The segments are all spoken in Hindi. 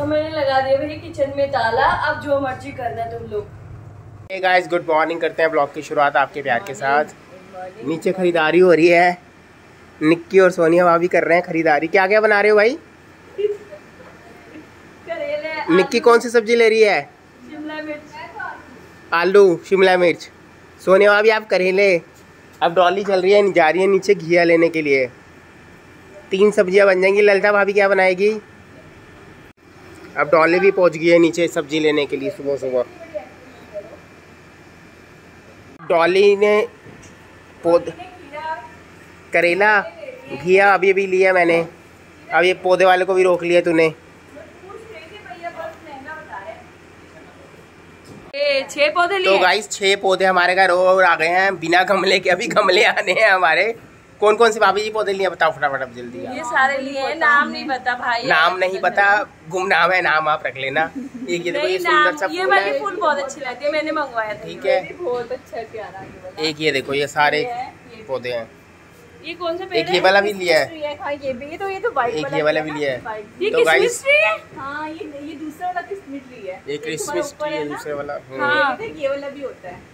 तो मैंने लगा दिया मेरे किचन में ताला अब जो मर्ज़ी करना तुम लोग। Hey गाइस गुड मॉर्निंग करते हैं ब्लॉग की शुरुआत आपके प्यार के साथ। नीचे खरीदारी हो रही है। निक्की और सोनिया भाभी कर रहे हैं खरीदारी। क्या क्या बना रहे हो भाई? निक्की कौन सी सब्ज़ी ले रही है? शिमला मिर्च। आलू शिमला मिर्च। सोनिया भाभी आप करेले। अब डॉली चल रही है जा रही है नीचे घिया लेने के लिए। तीन सब्ज़ियाँ बन जाएँगी। ललिता भाभी क्या बनाएगी? अब डॉली भी पहुँच गई है नीचे सब्ज़ी लेने के लिए सुबह सुबह। डॉली ने पौध करेला घिया अभी अभी लिया मैंने। अब ये पौधे वाले को भी रोक लिया तूने। छह पौधे तो गाइस छह पौधे हमारे घर और आ गए हैं। बिना गमले के अभी गमले आने हैं हमारे। कौन कौन से भाभी जी पौधे लिए बताओ फटाफट अब जल्दी ये सारे लिए नाम नहीं पता भाई नाम नहीं पता गुम नाम है नाम आप रख लेना। एक ये देखो ये सुंदर सा ये फूल वाली है। फूल बहुत अच्छी लगती है मैंने मंगवाया था। ठीक है। बहुत अच्छा प्यारा ये एक ये देखो ये सारे ये ये- पौधे हैं। ये कौन सा पेड़ एक ये वाला भी लिया है। हाँ? ये भी तो ये तो वाइट एक ये वाला भी लिया है। ये तो किसमिस ट्री है? हाँ ये ये दूसरा वाला किसमिस ट्री है? ये क्रिसमस ट्री है दूसरे वाला हम्म। हाँ ये वाला भी होता है।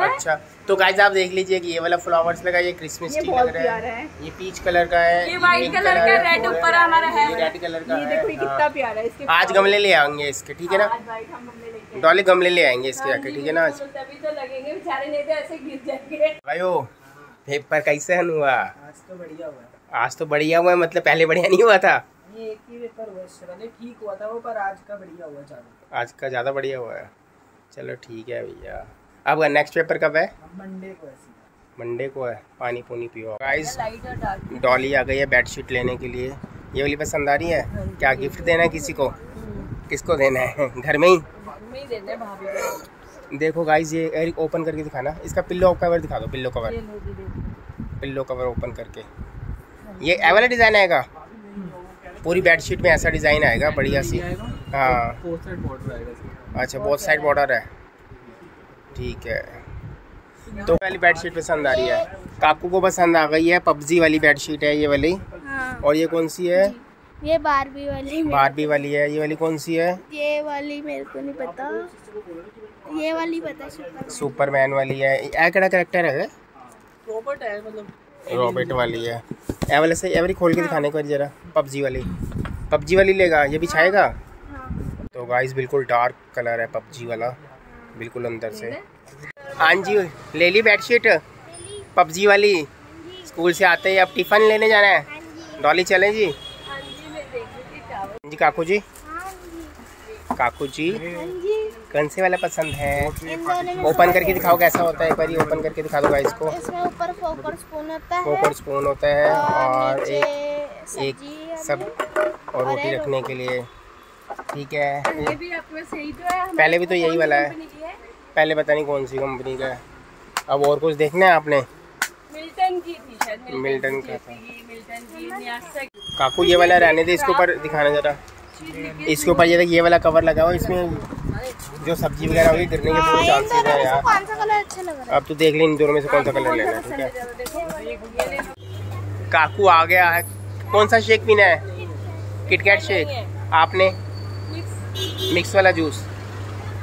है? अच्छा। तो गाइस आप देख लीजिए कि ये वाला फ्लावर्स लगा ये क्रिसमस ये ट्री लग रहा है। है। ये पीच कलर का है ये पिंक कलर का, है, red ऊपर हमारा है। ये रेड कलर का ये है देखो ये कितना हाँ। प्यारा है इसके आज गमले ले आएँगे इसके ठीक है ना? आज वाइट हम गमले लेके डॉली गमले ले आएँगे इसके हाँ जी, ठीक है ना? आज तभी तो लगेंगे बेचारे नहीं तो ऐसे गिर जाएँगे। भाइयों पेपर कैसे हुआ? आज तो बढ़िया हुआ है आज तो बढ़िया हुआ मतलब पहले बढ़िया नहीं हुआ था? ये एक ही पेपर हुआ ठीक हुआ था वो पर आज का बढ़िया हुआ चालू। आज का ज़्यादा बढ़िया हुआ है। चलो ठीक है भैया। अब नेक्स्ट पेपर कब है? मंडे को ऐसी मंडे को है। पानी पुनी पियो गाइस डॉली आ गई है बेडशीट लेने के लिए। ये वाली पसंद आ रही है क्या गिफ्ट देना है किसी को? किसको देना है? घर में ही? में ही देने भाभी को। देखो गाइस ये एरिक ओपन करके दिखाना। इसका पिल्लो कवर दिखा दो पिल्लो कवर ये पिल्लो कवर ओपन करके। ये ए वाला डिज़ाइन आएगा? पूरी बेडशीट में ऐसा डिज़ाइन आएगा बढ़िया सी। हाँ। अच्छा बहुत साइड बॉर्डर है। ठीक है। तो वाली बेडशीट पसंद आ रही है। काकू को पसंद आ गई है पबजी वाली बेडशीट है ये वाली। हाँ। और ये कौन सी है? ये बारबी वाली बारबी वाली है। ये वाली कौन सी है? ये वाली मेरे को नहीं पता। ये वाली पता सुपरमैन वाली है। ये केड़ा करेक्टर है? रोबोट है मतलब रॉबर्ट वाली है। ए वाले से ए वाली खोल के दिखाने को जरा। पबजी वाली। पबजी वाली लेगा। ये भी छाएगा? हाँ। तो गाइस बिल्कुल डार्क कलर है पबजी वाला। बिल्कुल अंदर से। हाँ जी ले ली बेडशीट पबजी वाली? स्कूल से आते ही अब टिफ़िन लेने जाना है? हाँ डॉली चले जी? हाँ जी काकू जी। हाँ काकू जी। हाँ कौन से वाला पसंद है? ओपन करके दिखाओ कैसा होता है एक बार ओपन करके दिखा दो गाइस को। इसमें ऊपर फोकर स्पून होता है। फोकर स्पून होता है और एक एक सब और रोटी रखने के लिए। ठीक है। ये भी आपके सही तो है पहले भी तो यही वाला है। पहले पता नहीं कौन सी कंपनी का है। अब और कुछ देखना है आपने? मिल्टन की थी शायद मिल्टन का की। काकू ये वाला रहने दे इसके ऊपर दिखाना जरा। इसके ऊपर ये ये वाला कवर लगा हुआ इसमें जो सब्ज़ी वगैरह होगी गिरने के बहुत चांसेस है यार। कौन सा कलर अच्छा लग रहा है? अब तो देख लें इन दोनों में से कौन सा कलर लेना है ठीक है? काकू आ गया है। कौन सा शेक पीना है? किटकैट शेक आपने? मिक्स वाला जूस।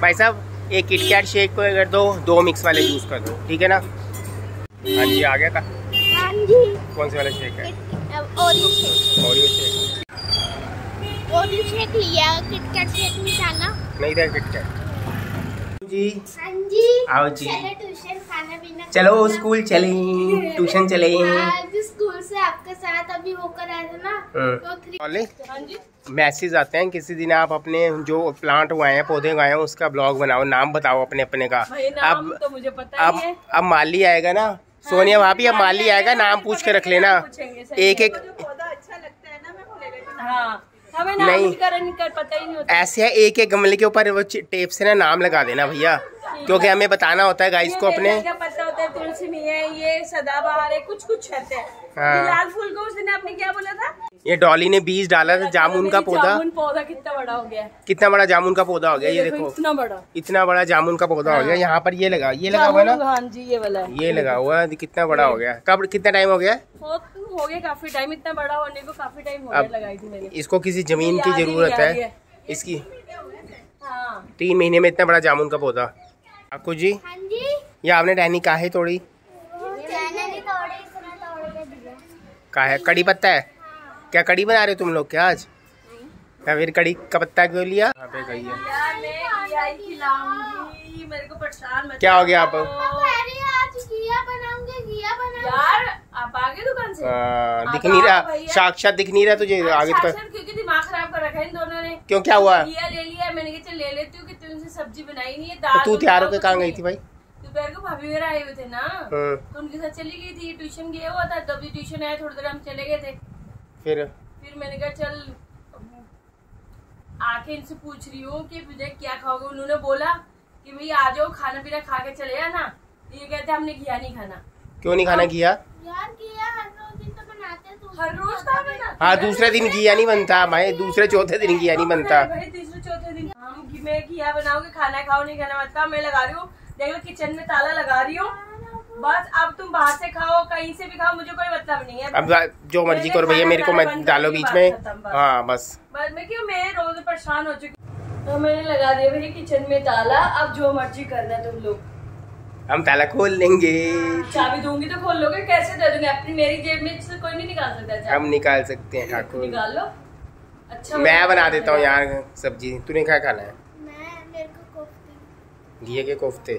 भाई साहब एक किटकैट शेक को कर दो दो मिक्स वाले जूस कर दो ठीक है ना? हाँ जी आ गया का हाँ कौन से वाला शेक है? Oreo shake Oreo shake Oreo shake लिया किटकैट शेक नहीं था नहीं था किटकैट जी हाँ जी। आओ जी। चले ट्यूशन खाना पीना चलो स्कूल चले ट्यूशन चले। स्कूल आपके साथ अभी होकर आए थे ना? हम्म। तो ओले हाँ जी। मैसेज आते हैं किसी दिन आप अपने जो प्लांट उगाए हैं पौधे उगाए हैं उसका ब्लॉग बनाओ नाम बताओ अपने अपने का। अब तो मुझे पता अब ही। है अब माली आएगा ना? सोनिया भाभी अब माली आएगा नाम पूछ के रख लेना। एक एक पौधा अच्छा लगता है ना मैं बोलेगा हाँ। हमें नाम नहीं। नहीं कर, कर पता ही नहीं होता। ऐसे है एक एक गमले के ऊपर वो टेप से ना नाम लगा देना भैया क्योंकि हमें बताना होता है गाइस को अपने। है तुलसी नहीं है ये सदाबहार है कुछ कुछ कहते हैं। हाँ। लाल फूल को उस दिन आपने क्या बोला था? ये डॉली ने बीज डाला था जामुन का पौधा। जामुन पौधा कितना बड़ा हो गया। कितना बड़ा जामुन का पौधा हो गया ये देखो इतना बड़ा। इतना बड़ा जामुन का पौधा हो गया यहाँ पर ये लगा ये लगा हुआ ना? हाँ जी ये वाला ये लगा हुआ है कितना बड़ा हो गया। कब कितना टाइम हो गया? हो हो गया काफ़ी टाइम इतना बड़ा होने को काफ़ी टाइम हो गया लगाई थी मैंने। इसको किसी ज़मीन की ज़रूरत है। इसकी हाँ। तीन महीने में इतना बड़ा जामुन का पौधा। आपको जी? हाँ जी। ये आपने टहनी काहे तोड़ी? मैंने नहीं तोड़े इसने तोड़ के दिया काहे? कड़ी पत्ता है? क्या कड़ी बना रहे हो तुम लोग क्या आज? या फिर कड़ी का पत्ता क्यों लिया? पे गई है। यार मैं घिया ही खिलाऊँगी। मेरे को परेशान मत क्या हो गया आप? करो। अरे आज घिया बनाऊँगी घिया बनाऊँगी यार आप आगे दुकान से? आ, दिख नहीं रहा। साक्षात दिख नहीं रहा तुझे आगे तो। क्योंकि दिमाग खराब कर रखा है इन दोनों ने। क्यों? क्या हुआ? ले लिया मैंने कहा चल ले लेती हूँ कि तुमसे सब्ज़ी बनाई नहीं है तो तू तैयार होकर कहाँ गई थी भाई? दोपहर को भाभी वगैरह आए हुए थे ना हम्म, तो उनके साथ चली गई थी ट्यूशन गया हुआ था तभी ट्यूशन आया थोड़ी देर हम चले गए थे। फिर? फिर मैंने कहा चल आके इनसे पूछ रही हूँ कि मुझे क्या खाओगे? उन्होंने बोला कि भाई आ जाओ खाना पीना खा के चले आना। ये कहते हमने घिया नहीं खाना। क्यों नहीं खाना यार घिया हर रोज तो बनाते हर रोज खा बना हाँ दूसरे दिन घिया नहीं बनता भाई दूसरे चौथे दिन घिया नहीं बनता। भाई तीसरे चौथे दिन हम घी में घिया बनाओगे खाना खाओ नहीं खाना मत खाओ मैं लगा रही हूँ देख लो किचन में ताला लगा रही हूँ। बस अब तुम बाहर से खाओ कहीं से भी खाओ मुझे कोई मतलब नहीं है। अब जो मर्ज़ी करो भैया मेरे को मत डालो बीच में। हाँ बस। बस मैं क्यों मैं रोज परेशान हो चुकी तो मैंने लगा दिया भैया किचन में ताला अब जो मर्ज़ी करना तुम लोग। हम ताला खोल लेंगे। चाबी दूँगी तो खोल लोगे? कैसे दे दूँगी? अपनी मेरी जेब में से कोई नहीं निकाल सकता हम निकाल सकते हैं ठाकुर। निकाल लो। अच्छा मैं बना देता हूँ यार सब्ज़ी। तूने क्या खाना है? मैं घिये के कोफ्ते।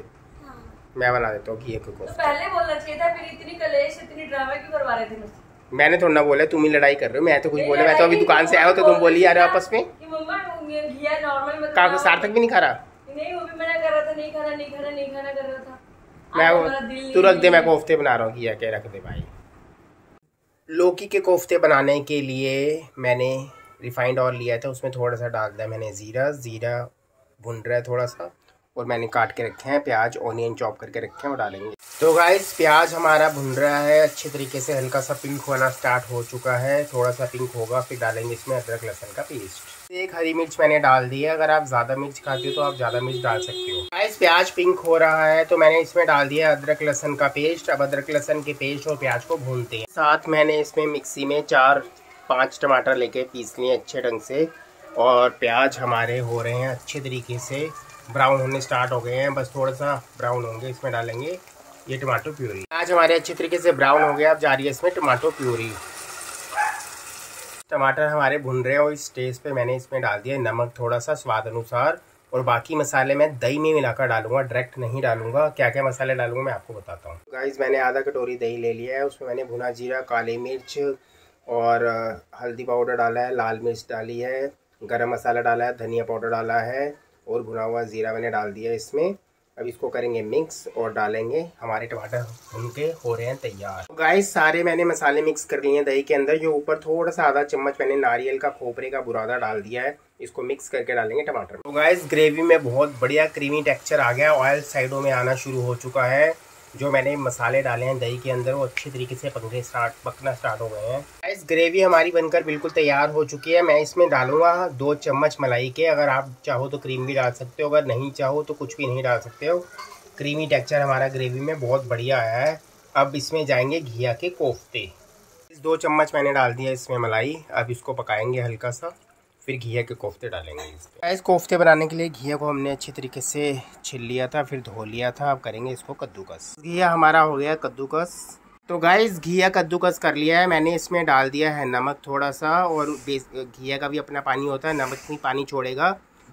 हाँ। मैं बना देता हूँ घिये के कोफ्ते। तो पहले बोलना चाहिए था फिर इतनी कलेश इतनी ड्रामा क्यों करवा रहे थे मुझसे? मैंने थोड़ा ना बोला तुम ही लड़ाई कर रहे हो मैं तो कुछ बोला मैं तो अभी दुकान से आया हूँ तो तुम बोली आ रहे हो आपस में। कि मम्मा घिया नॉर्मल मत का बनाओ। सार्थक भी नहीं खा रहा नहीं वो भी मना कर रहा था नहीं खाना नहीं खाना नहीं खाना कर रहा था। मैं वो तू रख दे मैं कोफ्ते बना रहा हूँ घिया के रख दे भाई। लौकी के कोफ्ते बनाने के लिए मैंने रिफाइंड ऑयल लिया था उसमें थोड़ा सा डाल दिया मैंने ज़ीरा ज़ीरा भुन रहा है थोड़ा सा। और मैंने काट के रखे हैं, प्याज ऑनियन चॉप करके रखे हैं और डालेंगे। तो गाइस प्याज हमारा भुन रहा है, अच्छे तरीके से हल्का सा पिंक होना स्टार्ट हो चुका है, थोड़ा सा पिंक होगा, फिर डालेंगे इसमें अदरक, लहसन का पेस्ट एक हरी मिर्च मैंने डाल दी है, अगर आप ज़्यादा मिर्च खाते हो तो आप ज़्यादा मिर्च डाल सकते हो। गाइस प्याज पिंक हो रहा है तो मैंने इसमें डाल दिया अदरक, लहसन का पेस्ट अब अदरक, लहसन के पेस्ट और प्याज को भूनते हैं। साथ मैंने इसमें मिक्सी में चार, पाँच टमाटर लेके पीस लिए अच्छे ढंग से। और प्याज हमारे हो रहे हैं अच्छे तरीके से। ब्राउन होने स्टार्ट हो गए हैं। बस थोड़ा सा ब्राउन होंगे, इसमें डालेंगे ये टमाटो प्यूरी। आज हमारे अच्छे तरीके से ब्राउन हो गया, अब जा रही है इसमें टमाटो प्यूरी। टमाटर हमारे भुन रहे हैं और इस स्टेज पे मैंने इसमें डाल दिया नमक थोड़ा सा स्वाद अनुसार। और बाकी मसाले मैं दही में मिलाकर डालूँगा डायरेक्ट नहीं डालूँगा। क्या क्या मसाले डालूँगा मैं आपको बताता हूँ। गाइस मैंने आधा कटोरी दही ले लिया है, उसमें मैंने भुना जीरा, काली मिर्च और, हल्दी पाउडर डाला है, लाल मिर्च डाली है, गरम मसाला डाला है, धनिया पाउडर डाला है और भुना हुआ ज़ीरा मैंने डाल दिया इसमें। अब इसको करेंगे मिक्स और डालेंगे। हमारे टमाटर भून के हो रहे हैं तैयार। तो गाइस सारे मैंने मसाले मिक्स कर लिए हैं दही के अंदर। जो ऊपर थोड़ा सा आधा चम्मच मैंने नारियल का खोपरे का बुरादा डाल दिया है। इसको मिक्स करके डालेंगे टमाटर। तो गाइस ग्रेवी में बहुत बढ़िया क्रीमी टेक्सचर आ गया। ऑयल साइडों में आना शुरू हो चुका है। जो मैंने मसाले डाले हैं दही के अंदर, वो अच्छे तरीके से पकने स्टार्ट पकना स्टार्ट हो गए हैं। इस ग्रेवी हमारी बनकर बिल्कुल तैयार हो चुकी है। मैं इसमें डालूँगा दो चम्मच मलाई के। अगर आप चाहो तो क्रीम भी डाल सकते हो, अगर नहीं चाहो तो कुछ भी नहीं डाल सकते हो। क्रीमी टेक्चर हमारा ग्रेवी में बहुत बढ़िया आया है। अब इसमें जाएँगे घिया के कोफ्ते। इस दो चम्मच मैंने डाल दिया इसमें मलाई। अब इसको पकाएँगे हल्का सा। फिर घिया के कोफ्ते डालेंगे इस कोफ्ते बनाने के लिए घिया को हमने अच्छे तरीके से छिल लिया था, फिर धो लिया था। अब करेंगे इसको कद्दूकस। घिया हमारा हो गया कद्दूकस। तो गाइस घिया कद्दूकस कर लिया है मैंने। इसमें डाल दिया है नमक थोड़ा सा और घिया का भी अपना पानी होता है, नमक भी पानी छोड़ेगा।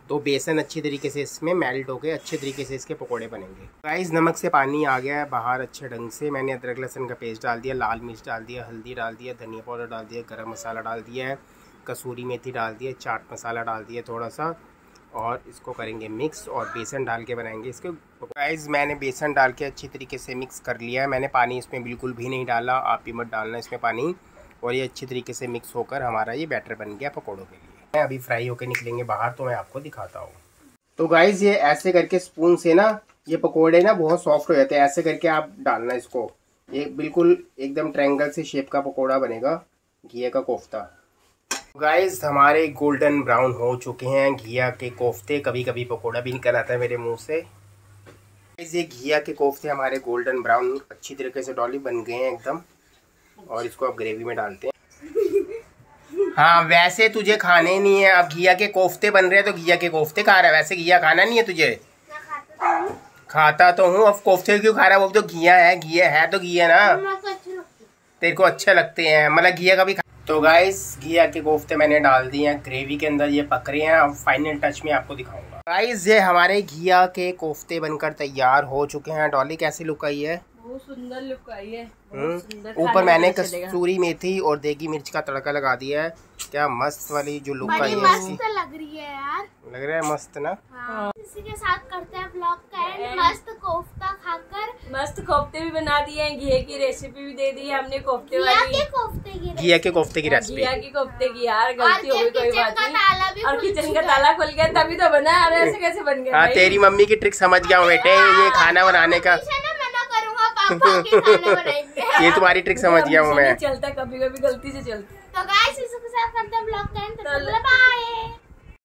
तो बेसन अच्छी तरीके से इसमें मेल्ट होके अच्छे तरीके से इसके पकोड़े बनेंगे। गाइस नमक से पानी आ गया है बाहर अच्छे ढंग से। मैंने अदरक लहसुन का पेस्ट डाल दिया, लाल मिर्च डाल दिया, हल्दी डाल दिया, धनिया पाउडर डाल दिया, गर्म मसाला डाल दिया है। कसूरी मेथी डाल दिया, चाट मसाला डाल दिया थोड़ा सा और इसको करेंगे मिक्स और बेसन डाल के बनाएँगे इसके। गाइस मैंने बेसन डाल के अच्छी तरीके से मिक्स कर लिया है। मैंने पानी इसमें बिल्कुल भी नहीं डाला, आप भी मत डालना इसमें पानी। और ये अच्छी तरीके से मिक्स होकर हमारा ये बैटर बन गया पकौड़ों के लिए। मैं अभी फ्राई होकर निकलेंगे बाहर तो मैं आपको दिखाता हूँ। तो गाइज़ ये ऐसे करके स्पून से ना, ये पकोड़े ना बहुत सॉफ्ट हो जाते हैं। ऐसे करके आप डालना इसको। ये बिल्कुल एकदम ट्रायंगल से शेप का पकोड़ा बनेगा, घी का कोफ्ता। गाइस हमारे गोल्डन ब्राउन हो चुके हैं। घिया के कोफ्ते कभी कभी पकोड़ा भी निकल आता है मेरे मुँह से। गाइस ये घिया के कोफ्ते हमारे गोल्डन ब्राउन अच्छी तरीके से डॉली बन गए हैं एकदम। और इसको अब ग्रेवी में डालते हैं। हाँ वैसे तुझे खाने नहीं है। अब घिया के कोफ्ते बन रहे हैं तो घिया के कोफ्ते खा रहा है। वैसे घिया खाना नहीं है तुझे? खाता तो हूँ। अब कोफ्ते क्यों खा रहा है? वो तो घिया है घिया है तो घिया ना। अच्छी। तेरे को अच्छे लगते हैं। मतलब घिया का भी तो गाइस घिया के कोफ्ते मैंने डाल दिए हैं ग्रेवी के अंदर ये पक रहे हैं, अब फाइनल टच में आपको दिखाऊँगा। गाइस ये हमारे घिया के कोफ्ते बनकर तैयार हो चुके हैं। डॉली, कैसी लुक आई है? बहुत सुंदर लुक आई है बहुत सुंदर ऊपर मैंने कस्तूरी मेथी और देगी मिर्च का तड़का लगा दिया है। क्या मस्त वाली जो लुक आई है मस्त इसकी लग रही है यार। लग रहा है मस्त ना? हाँ। इसी के साथ करते हैं ब्लॉग का एंड मस्त कोफ्ता खाकर। मस्त कोफ्ते भी बना दिए हैं घी की रेसिपी भी दे दी है हमने कोफ्ते वाली। के कोफ्ते की घिया के कोफ्ते की रेसिपी घिया की कोफ्ते की यार गलती हो गई कोई बात नहीं। और किचन का ताला खुल गया तभी तो बना है, ऐसे कैसे बन गया हाँ तेरी मम्मी की ट्रिक समझ गया हूँ बेटे ये खाना बनाने का हमेशा ना मना करूँगा पापा के खाना बनाएँगे ये तुम्हारी ट्रिक समझ गया हूँ मैं। चलता कभी कभी गलती से चलता तो गाइस इसी साथ करते हैं ब्लॉग का एंड चल। बाय।